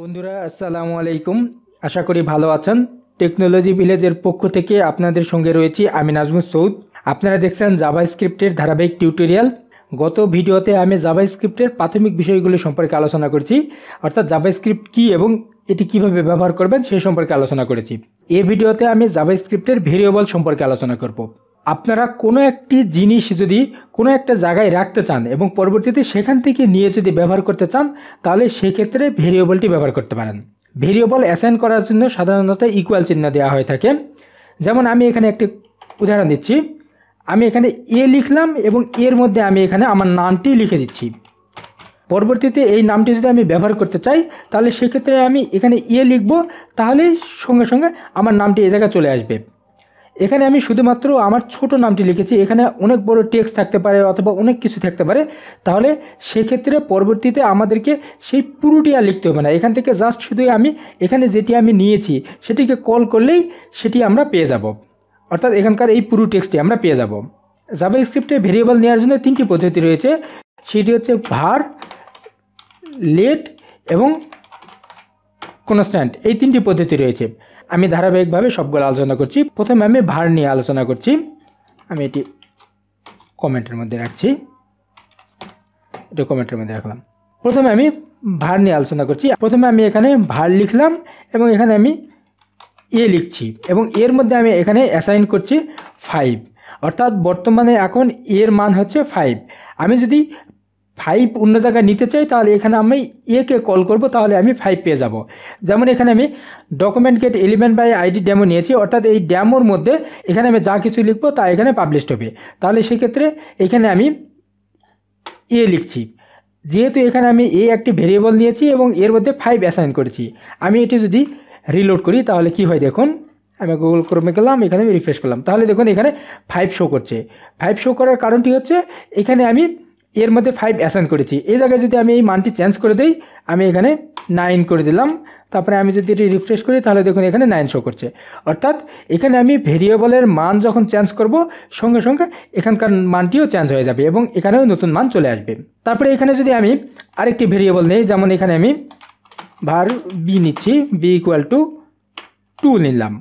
বন্ধুরা, আসসালামু আলাইকুম। আশা করি ভালো আছেন। টেকনোলজি ভিলেজের পক্ষ থেকে আপনাদের সঙ্গে রয়েছি আমি নাজমুস সৌদ। আপনারা দেখছেন জাভা স্ক্রিপ্টের ধারাবাহিক টিউটোরিয়াল গত ভিডিওতে আমি জাভা স্ক্রিপ্টের প্রাথমিক বিষয়গুলি সম্পর্কে আলোচনা করেছি। অর্থাৎ জাভা স্ক্রিপ্ট কী এবং এটি কীভাবে ব্যবহার করবেন সেই সম্পর্কে আলোচনা করেছি। এই ভিডিওতে আমি জাভা স্ক্রিপ্টের ভেরিয়েবল সম্পর্কে আলোচনা করব। আপনারা কোনো একটি জিনিস যদি কোনো একটা জায়গায় রাখতে চান এবং পরবর্তীতে সেখান থেকে নিয়ে যদি ব্যবহার করতে চান, তাহলে সেক্ষেত্রে ভেরিয়েবলটি ব্যবহার করতে পারেন। ভেরিয়েবল অ্যাসাইন করার জন্য সাধারণত ইকুয়াল চিহ্ন দেওয়া হয়ে থাকে। যেমন আমি এখানে একটি উদাহরণ দিচ্ছি। আমি এখানে এ লিখলাম এবং এর মধ্যে আমি এখানে আমার নামটি লিখে দিচ্ছি। পরবর্তীতে এই নামটি যদি আমি ব্যবহার করতে চাই, তাহলে সেক্ষেত্রে আমি এখানে এ লিখব তাহলে সঙ্গে সঙ্গে আমার নামটি এ জায়গায় চলে আসবে। এখানে আমি শুধুমাত্র আমার ছোট নামটি লিখেছি। এখানে অনেক বড় টেক্সট থাকতে পারে অথবা অনেক কিছু থাকতে পারে। তাহলে সেক্ষেত্রে পরবর্তীতে আমাদেরকে সেই পুরোটি আর লিখতে হবে না। এখান থেকে জাস্ট শুধু আমি এখানে যেটি আমি নিয়েছি, সেটিকে কল করলেই সেটি আমরা পেয়ে যাব। অর্থাৎ এখানকার এই পুরো টেক্সটটি আমরা পেয়ে যাব। জাভা স্ক্রিপ্টে ভেরিয়েবল নেওয়ার জন্য তিনটি পদ্ধতি রয়েছে। সেটি হচ্ছে ভার লেট এবং কনস্ট্যান্ট এই তিনটি পদ্ধতি রয়েছে। আমি ধারাবাহিকভাবে সবগুলো আলোচনা করছি। প্রথমে আমি ভার নিয়ে আলোচনা করছি। আমি এটি কমেন্টের মধ্যে রাখছি। এটা কমেন্টের মধ্যে রাখলাম। প্রথমে আমি ভার নিয়ে আলোচনা করছি। প্রথমে আমি এখানে ভার লিখলাম এবং এখানে আমি এ লিখছি এবং এর মধ্যে আমি এখানে অ্যাসাইন করছি ফাইভ। অর্থাৎ বর্তমানে এখন এর মান হচ্ছে ফাইভ। আমি যদি ফাইভ অন্য জায়গায় নিতে চাই, তাহলে এখানে আমি একে কল করব, তাহলে আমি ফাইভ পেয়ে যাব। যেমন এখানে আমি document get element by ID demo নিয়েছি, অর্থাৎ এই ড্যামোর মধ্যে এখানে আমি যা কিছু লিখব তা এখানে পাবলিশড হবে। তাহলে সেক্ষেত্রে এখানে আমি এ লিখছি। যেহেতু এখানে আমি এ একটি ভেরিয়েবল নিয়েছি এবং এর মধ্যে ফাইভ অ্যাসাইন করেছি, আমি এটি যদি রিলোড করি, তাহলে কি হয় দেখুন, আমি গুগল ক্রমে গেলাম, এখানে আমি রিফ্রেশ করলাম। তাহলে দেখুন এখানে ফাইভ শো করছে। ফাইভ শো করার কারণটি হচ্ছে, এখানে আমি এর মধ্যে ফাইভ অ্যাসাইন করেছি। এই জায়গায় যদি আমি এই মানটি চেঞ্জ করে দিই, আমি এখানে নাইন করে দিলাম। তারপরে আমি যদি এটি রিফ্রেশ করি, তাহলে দেখুন এখানে নাইন শো করছে। অর্থাৎ এখানে আমি ভেরিয়েবলের মান যখন চেঞ্জ করব, সঙ্গে সঙ্গে এখানকার মানটিও চেঞ্জ হয়ে যাবে এবং এখানেও নতুন মান চলে আসবে। তারপরে এখানে যদি আমি আরেকটি ভেরিয়েবল নেই, যেমন এখানে আমি ভার বি নিচ্ছি বি ইকুয়াল টু টু নিলাম।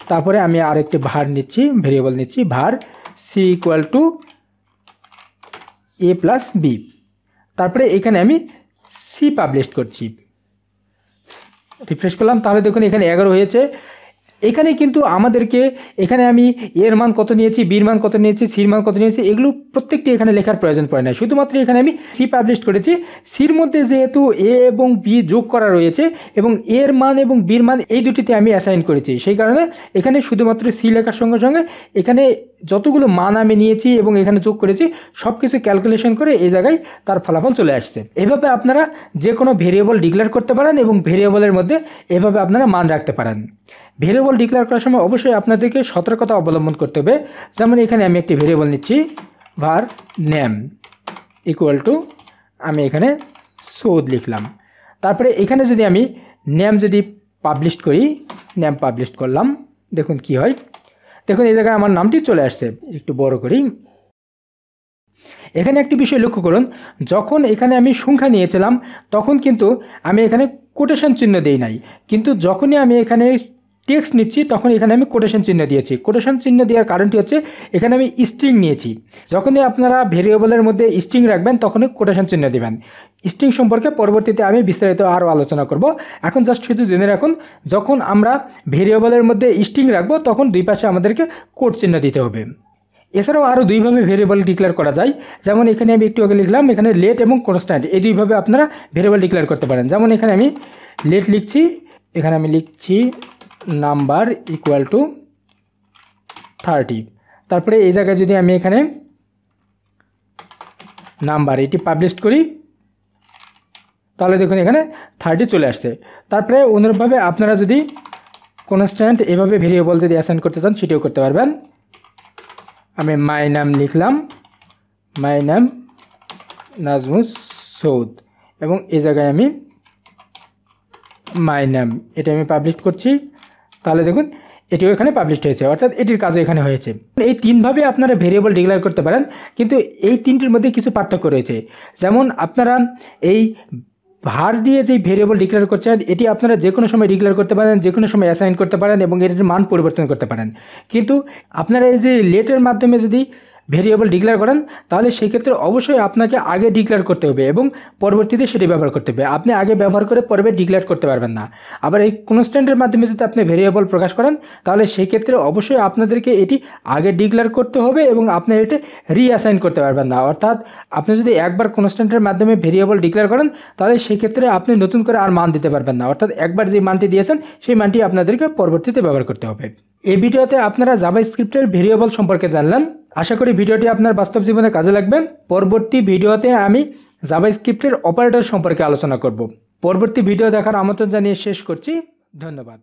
তারপরে আমি আরেকটি ভার নিচ্ছি ভেরিয়েবল নিচ্ছি var c equal to a plus b তারপরে এখানে আমি সি পাবলিশ করছি। রিফ্রেশ করলাম, তাহলে দেখুন এখানে এগারো হয়েছে। এখানে কিন্তু আমাদেরকে, এখানে আমি এর মান কত নিয়েছি, বির মান কত নিয়েছি, সির মান কত নিয়েছি, এগুলো প্রত্যেকটি এখানে লেখার প্রয়োজন পড়ে না। শুধুমাত্র এখানে আমি সি পাবলিশ করেছি। সির মধ্যে যেহেতু এ এবং বি যোগ করা রয়েছে এবং এর মান এবং বির মান এই দুটিতে আমি অ্যাসাইন করেছি। সেই কারণে এখানে শুধুমাত্র সি লেখার সঙ্গে সঙ্গে এখানে যতগুলো মান আমি নিয়েছি এবং এখানে যোগ করেছি সব কিছু ক্যালকুলেশন করে এই জায়গায় তার ফলাফল চলে আসছে। এভাবে আপনারা যে কোনো ভেরিয়েবল ডিক্লেয়ার করতে পারেন এবং ভেরিয়েবলের মধ্যে এভাবে আপনারা মান রাখতে পারেন। ভেরিয়েবল ডিক্লেয়ার করার সময় অবশ্যই আপনাদেরকে সতর্কতা অবলম্বন করতে হবে। যেমন এখানে আমি একটি ভেরিয়েবল নিচ্ছি ভার নেম ইকুয়াল টু আমি এখানে সৌদ লিখলাম। তারপরে এখানে যদি আমি নেম যদি পাবলিশ করি নেম পাবলিশ করলাম, দেখুন কি হয়। দেখুন, এই জায়গায় আমার নামটি চলে আসছে, একটু বড় করি। এখানে একটি বিষয় লক্ষ্য করুন, যখন এখানে আমি সংখ্যা নিয়েছিলাম, তখন কিন্তু আমি এখানে কোটেশন চিহ্ন দেই নাই। কিন্তু যখনই আমি এখানে টেক্সট নিচ্ছি, তখন এখানে আমি কোটেশন চিহ্ন দিয়েছি। কোটেশন চিহ্ন দেওয়ার কারণটি হচ্ছে, এখানে আমি স্ট্রিং নিয়েছি। যখনই আপনারা ভেরিয়েবলের মধ্যে স্ট্রিং রাখবেন, তখনই কোটেশন চিহ্ন দেবেন। স্ট্রিং সম্পর্কে পরবর্তীতে আমি বিস্তারিত আরও আলোচনা করব। এখন জাস্ট শুধু জেনে রাখুন, যখন আমরা ভেরিয়েবলের মধ্যে স্ট্রিং রাখব, তখন দুই পাশে আমাদেরকে কোট চিহ্ন দিতে হবে। এছাড়াও আরও দুইভাবে ভেরিয়েবল ডিক্লেয়ার করা যায়। যেমন এখানে আমি একটু আগে লিখলাম, এখানে লেট এবং কনস্ট্যান্ট এই দুইভাবে আপনারা ভেরিয়েবল ডিক্লেয়ার করতে পারেন। যেমন এখানে আমি লেট লিখছি, এখানে আমি লিখছি নাম্বার ইকুয়াল টু থার্টি তারপরে এই জায়গায় যদি আমি এখানে নাম্বার এটি পাবলিশ করি, তাহলে দেখুন এখানে থার্টি চলে আসছে। তারপরে অনুরূপভাবে আপনারা যদি কনস্ট্যান্ট এভাবে ভেরিয়েবল যদি অ্যাসাইন করতে চান, সেটিও করতে পারবেন। আমি মাই নাম লিখলাম মাই নাম নাজমুস সৌদ এবং এই জায়গায় আমি মাই নাম এটা আমি পাবলিশ করছি। তাহলে দেখুন, এটিও এখানে পাবলিশ হয়েছে, অর্থাৎ এটির কাজও এখানে হয়েছে। এই তিনভাবে আপনারা ভেরিয়েবল ডিক্লেয়ার করতে পারেন, কিন্তু এই তিনটির মধ্যে কিছু পার্থক্য রয়েছে। যেমন আপনারা এই ভার দিয়ে যে ভেরিয়েবল ডিক্লেয়ার করছেন, এটি আপনারা যে কোনো সময় ডিক্লেয়ার করতে পারেন যে কোনো সময় অ্যাসাইন করতে পারেন এবং এটির মান পরিবর্তন করতে পারেন। কিন্তু আপনারা এই যে লেটের মাধ্যমে যদি ভেরিয়েবল ডিক্লেয়ার করেন, তাহলে সেক্ষেত্রে অবশ্যই আপনাকে আগে ডিক্লেয়ার করতে হবে এবং পরবর্তীতে সেটি ব্যবহার করতে হবে। আপনি আগে ব্যবহার করে পরে ডিক্লেয়ার করতে পারবেন না। আবার এই কনস্ট্যান্টের মাধ্যমে যদি আপনি ভেরিয়েবল প্রকাশ করেন, তাহলে সেই ক্ষেত্রে অবশ্যই আপনাদেরকে এটি আগে ডিক্লেয়ার করতে হবে এবং আপনি এটি রিঅ্যাসাইন করতে পারবেন না। অর্থাৎ আপনি যদি একবার কনস্ট্যান্টের মাধ্যমে ভেরিয়েবল ডিক্লেয়ার করেন, তাহলে সেক্ষেত্রে আপনি নতুন করে আর মান দিতে পারবেন না। অর্থাৎ একবার যে মানটি দিয়েছেন, সেই মানটি আপনাদেরকে পরবর্তীতে ব্যবহার করতে হবে। এই ভিডিওতে আপনারা জাভা স্ক্রিপ্টের ভেরিয়েবল সম্পর্কে জানলেন। আশা করি ভিডিওটি আপনার বাস্তব জীবনে কাজে লাগবে। পরবর্তী ভিডিওতে আমি জাভা স্ক্রিপ্টের অপারেটর সম্পর্কে আলোচনা করব। পরবর্তী ভিডিও দেখার আমন্ত্রণ জানিয়ে শেষ করছি। ধন্যবাদ।